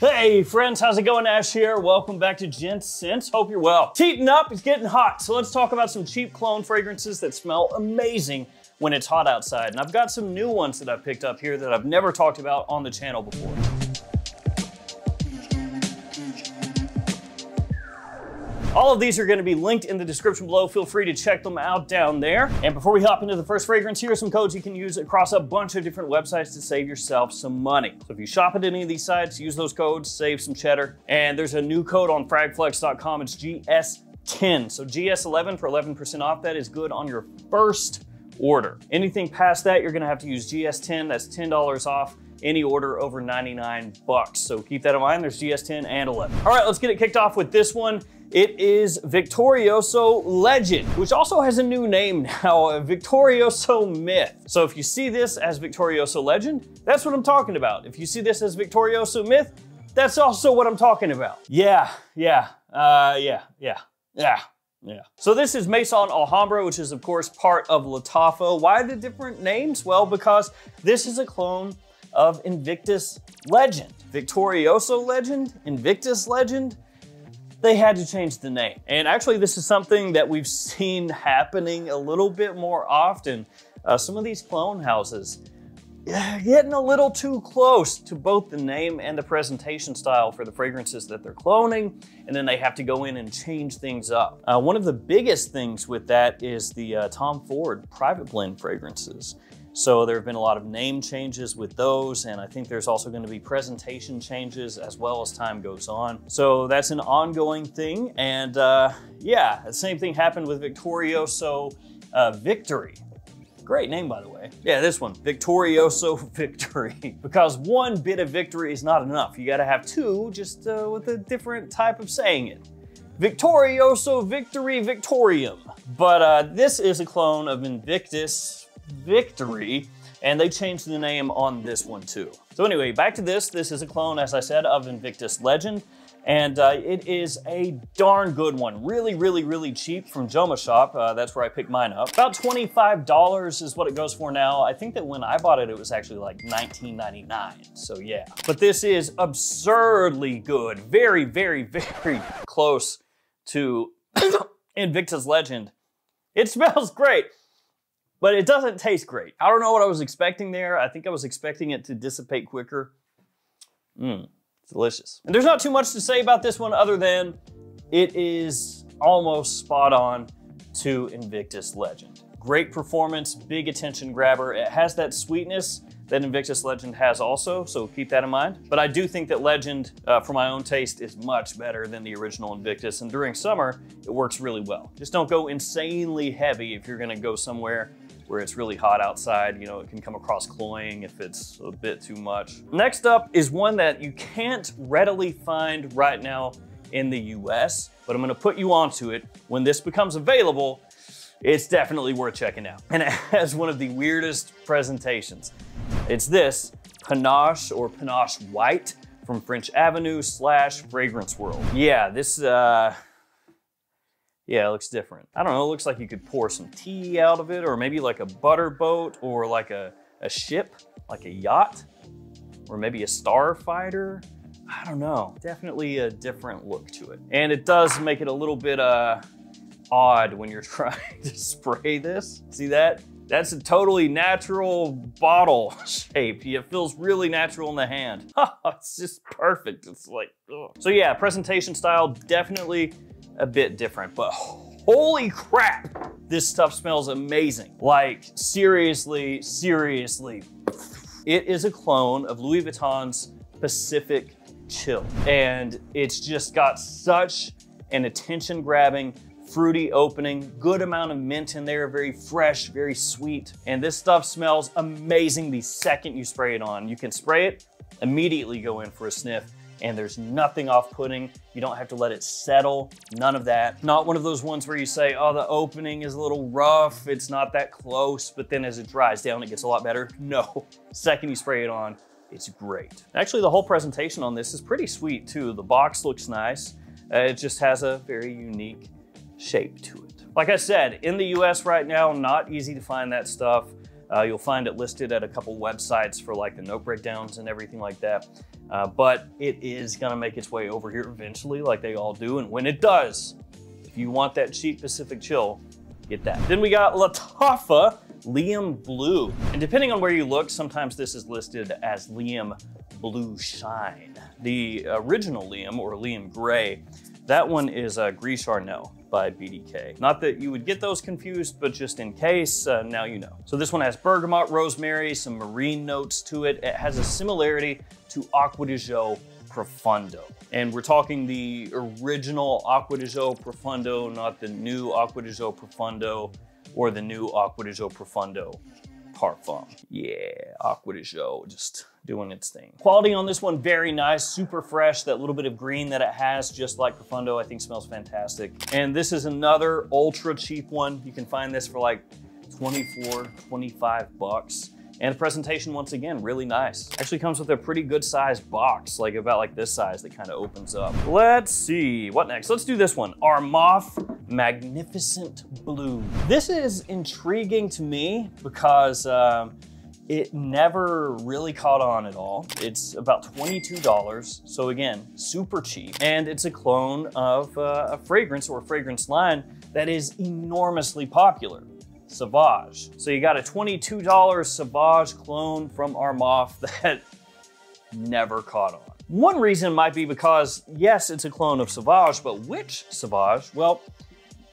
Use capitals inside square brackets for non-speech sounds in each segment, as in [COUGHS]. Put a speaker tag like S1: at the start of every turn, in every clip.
S1: Hey friends, how's it going? Ash here. Welcome back to Gents Scents. Hope you're well. Heating up, it's getting hot, so let's talk about some cheap clone fragrances that smell amazing when it's hot outside. And I've got some new ones that I've picked up here that I've never talked about on the channel before. All of these are gonna be linked in the description below. Feel free to check them out down there. And before we hop into the first fragrance, here are some codes you can use across a bunch of different websites to save yourself some money. So if you shop at any of these sites, use those codes, save some cheddar. And there's a new code on fragflex.com. It's GS10. So GS11 for 11% off. That is good on your first order. Anything past that, you're gonna have to use GS10. That's $10 off any order over 99 bucks. So keep that in mind. There's GS10 and 11. All right, let's get it kicked off with this one. It is Victorioso Legend, which also has a new name now, [LAUGHS] Victorioso Myth. So if you see this as Victorioso Legend, that's what I'm talking about. If you see this as Victorioso Myth, that's also what I'm talking about. Yeah, yeah, uh, yeah, yeah, yeah. Yeah. So this is Maison Alhambra, which is of course part of Lattafa. Why the different names? Well, because this is a clone of Invictus Legend. Victorioso Legend, Invictus Legend, they had to change the name. And actually, this is something that we've seen happening a little bit more often. Uh, some of these clone houses getting a little too close to both the name and the presentation style for the fragrances that they're cloning, and then they have to go in and change things up. Uh, one of the biggest things with that is the uh, Tom Ford private blend fragrances. So there have been a lot of name changes with those, and I think there's also going to be presentation changes as well as time goes on. So that's an ongoing thing, and uh, yeah, the same thing happened with Victorioso uh, Victory. Great name, by the way. Yeah, this one, Victorioso [LAUGHS] Victory. because one bit of victory is not enough. You gotta have two, just uh, with a different type of saying it. Victorioso Victory Victorium. But uh, this is a clone of Invictus Victory, and they changed the name on this one too. So anyway, back to this. This is a clone, as I said, of Invictus Legend, and uh, it is a darn good one. Really, really, really cheap from Joma Shop. Uh, that's where I picked mine up. About $25 is what it goes for now. I think that when I bought it, it was actually like $19.99, so yeah. But this is absurdly good. Very, very, [LAUGHS] very close to [COUGHS] Invictus Legend. It smells great but it doesn't taste great. I don't know what I was expecting there. I think I was expecting it to dissipate quicker. Mmm, delicious. And there's not too much to say about this one other than it is almost spot on to Invictus Legend. Great performance, big attention grabber. It has that sweetness that Invictus Legend has also, so keep that in mind. But I do think that Legend, uh, for my own taste, is much better than the original Invictus, and during summer, it works really well. Just don't go insanely heavy if you're gonna go somewhere where it's really hot outside. You know, it can come across cloying if it's a bit too much. Next up is one that you can't readily find right now in the US, but I'm gonna put you onto it. When this becomes available, it's definitely worth checking out. And it [LAUGHS] has one of the weirdest presentations. It's this Panache or Panache White from French Avenue slash Fragrance World. Yeah, this, uh, yeah, it looks different. I don't know, it looks like you could pour some tea out of it or maybe like a butter boat or like a, a ship, like a yacht or maybe a starfighter. I don't know, definitely a different look to it. And it does make it a little bit uh, odd when you're [LAUGHS] trying to spray this. See that? That's a totally natural bottle [LAUGHS] shape. It feels really natural in the hand. [LAUGHS] it's just perfect. It's like, ugh. So yeah, presentation style, definitely a bit different, but holy crap, this stuff smells amazing. Like seriously, seriously. It is a clone of Louis Vuitton's Pacific Chill. And it's just got such an attention grabbing, fruity opening, good amount of mint in there, very fresh, very sweet. And this stuff smells amazing the second you spray it on. You can spray it, immediately go in for a sniff, and there's nothing off-putting. You don't have to let it settle, none of that. Not one of those ones where you say, oh, the opening is a little rough, it's not that close, but then as it dries down, it gets a lot better. [LAUGHS] No, second you spray it on, it's great. Actually, the whole presentation on this is pretty sweet too. The box looks nice. Uh, it just has a very unique shape to it. Like I said, in the US right now, not easy to find that stuff. Uh, you'll find it listed at a couple websites for like the note breakdowns and everything like that. Uh, but it is gonna make its way over here eventually, like they all do. And when it does, if you want that cheap Pacific chill, get that. Then we got Lattafa Liam Blue. And depending on where you look, sometimes this is listed as Liam Blue Shine. The original Liam, or Liam Gray, that one is uh, Gris Charnel by BDK. Not that you would get those confused, but just in case, uh, now you know. So this one has bergamot, rosemary, some marine notes to it. It has a similarity to Acqua di Gio Profondo. And we're talking the original Acqua di Gio Profondo, not the new Acqua di Gio Profondo or the new Acqua di Gio Profondo Parfum. Yeah, Acqua di Gio, just doing its thing. Quality on this one, very nice, super fresh. That little bit of green that it has, just like Profondo, I think smells fantastic. And this is another ultra cheap one. You can find this for like 24, 25 bucks. And the presentation, once again, really nice. Actually comes with a pretty good sized box, like about like this size that kind of opens up. Let's see, what next? Let's do this one. Armaf Magnificent Blue. This is intriguing to me because um, it never really caught on at all. It's about $22, so again, super cheap. And it's a clone of uh, a fragrance or a fragrance line that is enormously popular. Sauvage. So you got a $22 Sauvage clone from Armaf [LAUGHS] that never caught on. One reason might be because, yes, it's a clone of Sauvage, but which Sauvage? Well,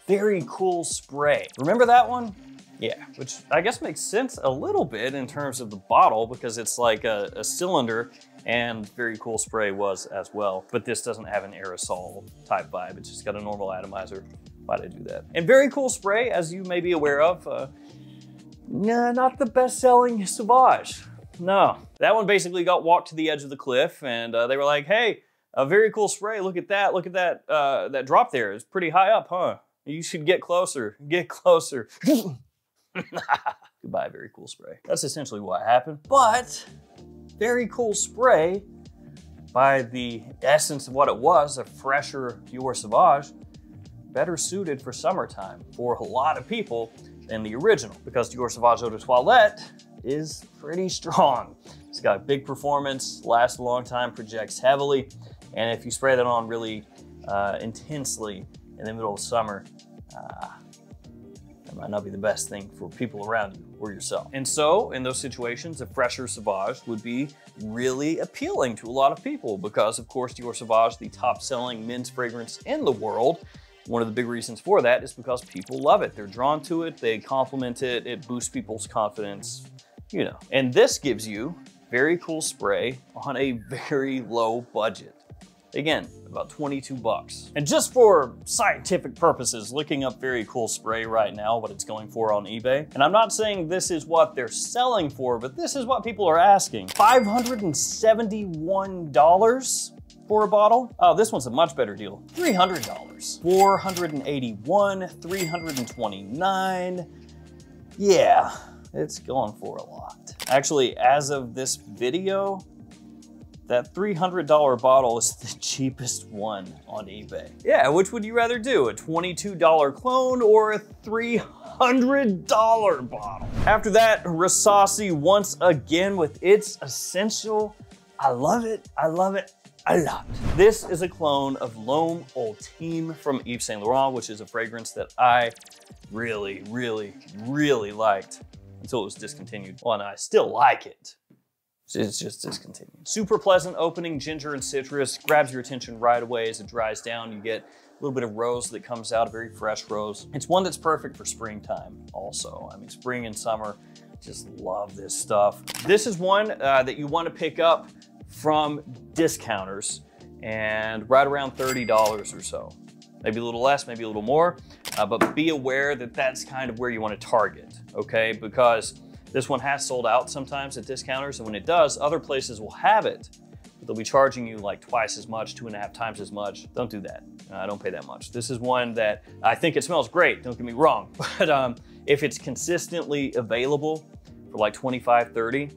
S1: very cool spray. Remember that one? Yeah, which I guess makes sense a little bit in terms of the bottle because it's like a, a, cylinder and very cool spray was as well. But this doesn't have an aerosol type vibe. It's just got a normal atomizer. Why'd I do that? And very cool spray, as you may be aware of. Uh, nah, not the best selling Sauvage. No, that one basically got walked to the edge of the cliff and uh, they were like, hey, a very cool spray. Look at that. Look at that, uh, that drop there. It's pretty high up, huh? You should get closer, get closer. [LAUGHS] [LAUGHS] Goodbye, very cool spray. That's essentially what happened. But very cool spray by the essence of what it was, a fresher, pure Sauvage, better suited for summertime for a lot of people than the original because Dior Sauvage Eau de Toilette is pretty strong. It's got big performance, lasts a long time, projects heavily, and if you spray that on really uh, intensely in the middle of summer, uh, might not be the best thing for people around you or yourself. And so, in those situations, a fresher Sauvage would be really appealing to a lot of people because, of course, Dior Sauvage, the top selling men's fragrance in the world, one of the big reasons for that is because people love it. They're drawn to it, they compliment it, it boosts people's confidence, you know. And this gives you very cool spray on a very low budget. Again, about 22 bucks. And just for scientific purposes, looking up very cool spray right now, what it's going for on eBay. And I'm not saying this is what they're selling for, but this is what people are asking. $571 for a bottle. Oh, this one's a much better deal. $300. 481, 329. Yeah, it's going for a lot. Actually, as of this video, that $300 bottle is the [LAUGHS] cheapest one on eBay. Yeah, which would you rather do? A $22 clone or a $300 bottle? After that, Rasasi once again with its essential. I love it, I love it, a lot. This is a clone of L'Homme Ultime from Yves Saint Laurent, which is a fragrance that I really, really, really liked until it was discontinued. Well, and I still like it. It's just discontinued. Super pleasant opening, ginger and citrus, grabs your attention right away as it dries down. You get a little bit of rose that comes out, a very fresh rose. It's one that's perfect for springtime also. I mean, spring and summer, just love this stuff. This is one uh, that you wanna pick up from discounters and right around $30 or so. Maybe a little less, maybe a little more, uh, but be aware that that's kind of where you want to target, okay? Because this one has sold out sometimes at discounters, and when it does, other places will have it, but they'll be charging you like twice as much, two and a half times as much. Don't do that. I uh, don't pay that much. This is one that I think it smells great, don't get me wrong, [LAUGHS] but um, if it's consistently available for like 25, 30,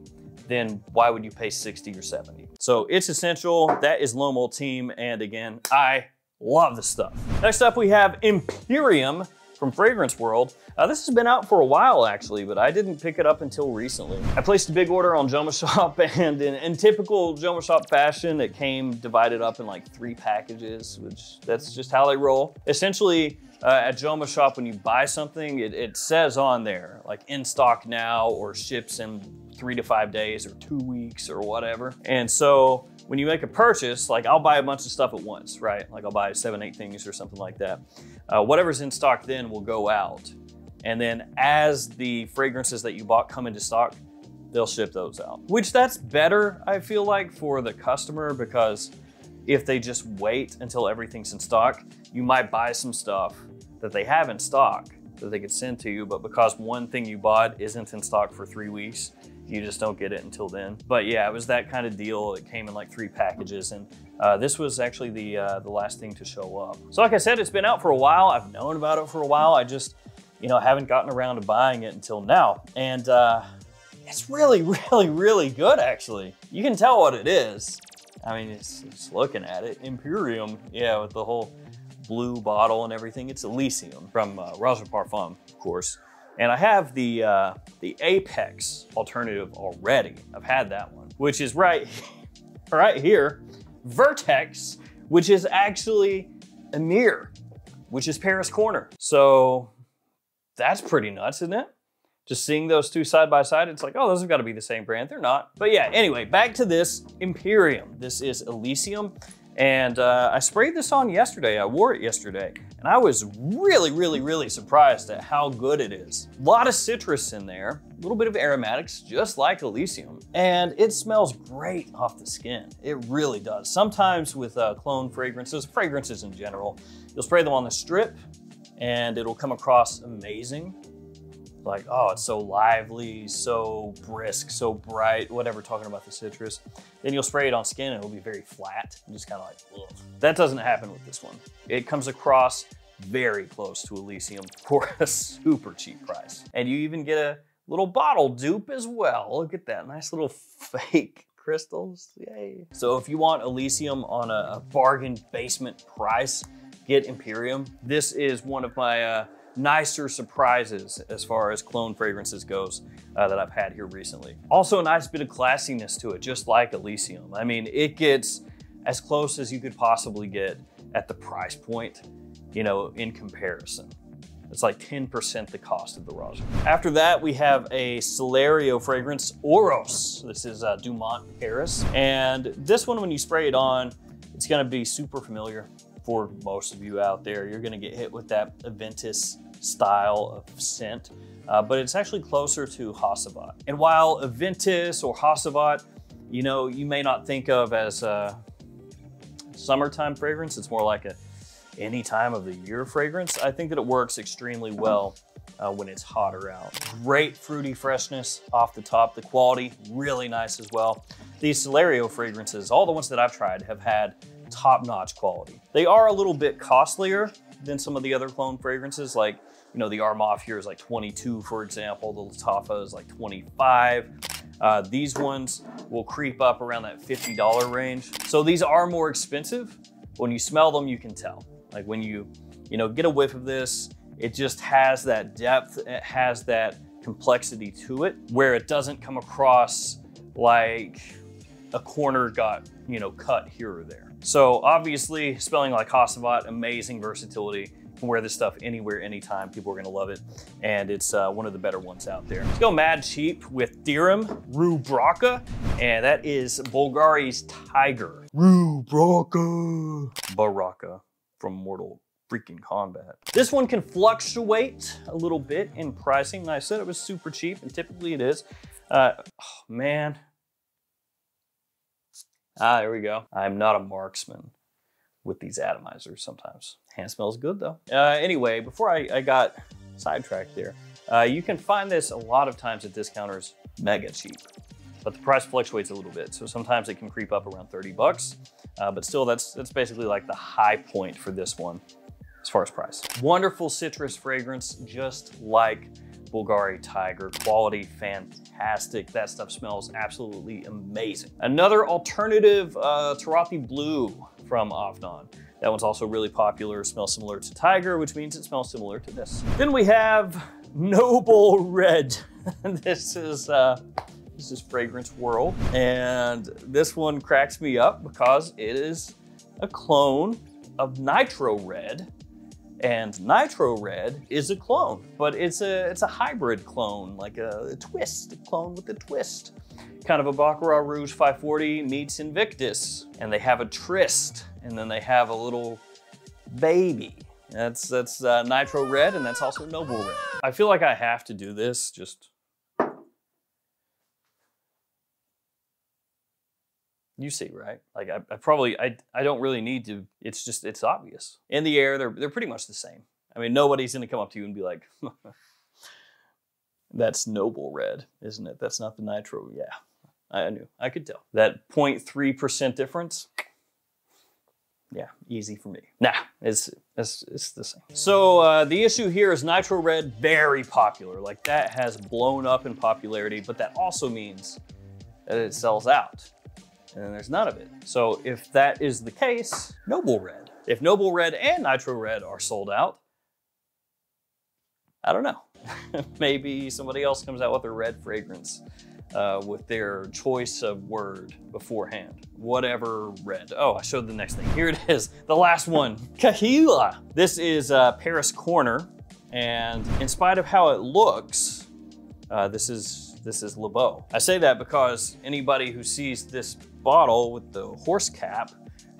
S1: then why would you pay 60 or 70? So it's essential. That is L'Homme Ultime. And again, I love the stuff. Next up, we have Imperium from Fragrance World. Uh, this has been out for a while actually, but I didn't pick it up until recently. I placed a big order on Joma [LAUGHS] Shop and in, in typical Joma Shop fashion, it came divided up in like three packages, which that's just how they roll. Essentially, uh, at Joma Shop, when you buy something, it, it says on there, like in stock now or ships in three to five days or two weeks or whatever. And so when you make a purchase, like I'll buy a bunch of stuff at once, right? Like I'll buy seven, eight things or something like that. Uh, whatever's in stock then will go out. And then as the fragrances that you bought come into stock, they'll ship those out. Which that's better, I feel like, for the customer because if they just wait until everything's in stock, you might buy some stuff that they have in stock that they could send to you, but because one thing you bought isn't in stock for three weeks, you just don't get it until then. But yeah, it was that kind of deal. It came in like three packages and uh, this was actually the, uh, the last thing to show up. So like I said, it's been out for a while. I've known about it for a while. I just, you know, haven't gotten around to buying it until now. And uh, it's really, [LAUGHS] really, really good actually. You can tell what it is. I mean, it's, it's looking at it. Imperium, yeah, with the whole blue bottle and everything. It's Elysium from uh, Roja Parfum, of course. And I have the, uh, the Apex alternative already. I've had that one, which is right, [LAUGHS] right here. Vertex, which is actually a mirror, which is Paris Corner. So that's pretty nuts, isn't it? Just seeing those two side by side, it's like, oh, those have got to be the same brand. They're not. But yeah, anyway, back to this Imperium. This is Elysium. And uh, I sprayed this on yesterday. I wore it yesterday. And I was really, really, really surprised at how good it is. A lot of citrus in there, a little bit of aromatics, just like Elysium. And it smells great off the skin. It really does. Sometimes with uh, clone fragrances, fragrances in general, you'll spray them on the strip and it'll come across amazing like, oh, it's so lively, so brisk, so bright, whatever, talking about the citrus. Then you'll spray it on skin and it'll be very flat and just kind of like, ugh. That doesn't happen with this one. It comes across very close to Elysium for a super cheap price. And you even get a little bottle dupe as well. Look at that, nice little fake [LAUGHS] crystals, yay. So if you want Elysium on a bargain basement price, get Imperium. This is one of my uh, nicer surprises as far as clone fragrances goes uh, that I've had here recently. Also a nice bit of classiness to it, just like Elysium. I mean, it gets as close as you could possibly get at the price point, you know, in comparison. It's like 10% the cost of the rosin. After that, we have a Celerio fragrance, Oros. This is uh, Dumont Paris. And this one, when you spray it on, it's gonna be super familiar for most of you out there. You're gonna get hit with that Aventus style of scent, uh, but it's actually closer to Hacivat. And while Aventus or Hacivat, you know, you may not think of as a summertime fragrance, it's more like a any time of the year fragrance. I think that it works extremely well uh, when it's hotter out. Great fruity freshness off the top. The quality, really nice as well. These Celerio fragrances, all the ones that I've tried have had top-notch quality. They are a little bit costlier than some of the other clone fragrances. Like, you know, the Armaf here is like 22, for example. The Lattafa is like 25. Uh, these ones will creep up around that $50 range. So these are more expensive. When you smell them, you can tell. Like when you, you know, get a whiff of this, it just has that depth, it has that complexity to it where it doesn't come across like a corner got, you know, cut here or there. So obviously, spelling like Hacivat, amazing versatility. You can wear this stuff anywhere, anytime. People are gonna love it. And it's uh, one of the better ones out there. Let's go mad cheap with Dirham Rubraka. And that is Bulgari's Tygar. Rubraka. Baraka from Mortal freaking Kombat. This one can fluctuate a little bit in pricing. I said it was super cheap, and typically it is. Uh, oh, man, Ah, there we go. I'm not a marksman with these atomizers sometimes. Hand smells good though. Uh, anyway, before I, I got sidetracked there, uh, you can find this a lot of times at discounters mega cheap, but the price fluctuates a little bit. So sometimes it can creep up around 30 bucks, uh, but still that's, that's basically like the high point for this one as far as price. Wonderful citrus fragrance, just like Bulgari Tygar. Quality, fantastic. That stuff smells absolutely amazing. Another alternative uh, Blue from Afnan. That one's also really popular, smells similar to Tygar, which means it smells similar to this. Then we have Noble Red. [LAUGHS] this is uh, this is Fragrance World, and this one cracks me up because it is a clone of Nitro Red, and Nitro Red is a clone, but it's a it's a hybrid clone, like a, a twist, a clone with a twist. Kind of a Baccarat Rouge 540 meets Invictus, and they have a tryst, and then they have a little baby. That's that's uh, Nitro Red, and that's also Noble Red. I feel like I have to do this just You see, right? Like I, I, probably I I don't really need to. It's just it's obvious. In the air, they're they're pretty much the same. I mean, nobody's gonna come up to you and be like, [LAUGHS] "That's noble red, isn't it? That's not the nitro." Yeah, I knew. I could tell. That 0.3 percent difference. Yeah, easy for me. Nah, it's it's it's the same. So uh, the issue here is nitro red very popular. Like that has blown up in popularity, but that also means that it sells out and then there's none of it. So if that is the case, Noble Red. If Noble Red and Nitro Red are sold out, I don't know. [LAUGHS] Maybe somebody else comes out with a red fragrance uh, with their choice of word beforehand. Whatever red. Oh, I showed the next thing. Here it is, the last one, Kahila. This is uh, Paris Corner, and in spite of how it looks, uh, this is this is Le Beau. I say that because anybody who sees this bottle with the horse cap,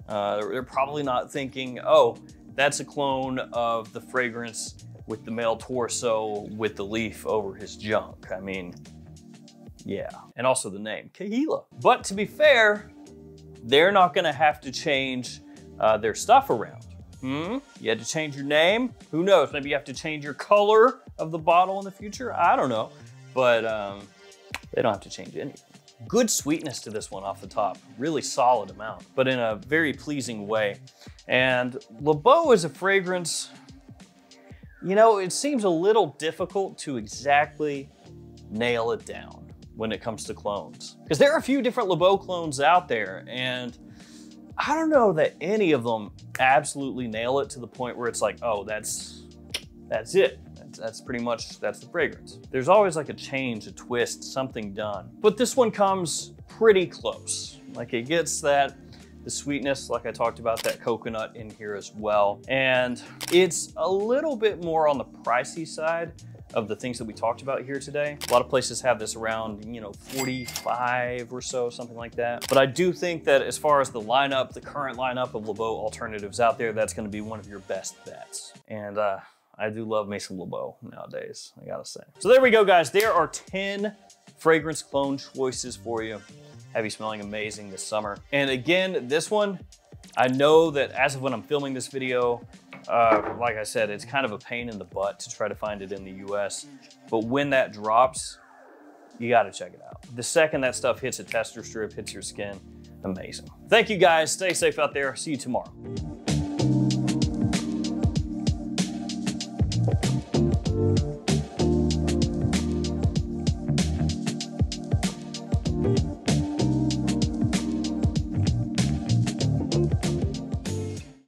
S1: uh, they're probably not thinking, oh, that's a clone of the fragrance with the male torso with the leaf over his junk. I mean, yeah. And also the name, Kahila. But to be fair, they're not gonna have to change uh, their stuff around. Hmm? You had to change your name? Who knows? Maybe you have to change your color of the bottle in the future? I don't know. But um, they don't have to change anything. Good sweetness to this one off the top, really solid amount, but in a very pleasing way. And Le Beau is a fragrance, you know, it seems a little difficult to exactly nail it down when it comes to clones. Because there are a few different Le Beau clones out there, and I don't know that any of them absolutely nail it to the point where it's like, oh, that's that's it. That's pretty much, that's the fragrance. There's always like a change, a twist, something done. But this one comes pretty close. Like it gets that, the sweetness, like I talked about, that coconut in here as well. And it's a little bit more on the pricey side of the things that we talked about here today. A lot of places have this around, you know, 45 or so, something like that. But I do think that as far as the lineup, the current lineup of Le Beau alternatives out there, that's gonna be one of your best bets. And uh, I do love Maison Le Beau nowadays, I gotta say. So there we go, guys. There are 10 fragrance clone choices for you. Have you smelling amazing this summer. And again, this one, I know that as of when I'm filming this video, uh, like I said, it's kind of a pain in the butt to try to find it in the US. But when that drops, you gotta check it out. The second that stuff hits a tester strip, hits your skin, amazing. Thank you guys, stay safe out there, see you tomorrow.